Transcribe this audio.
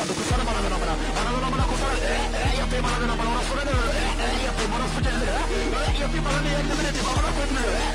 Io ti parlo di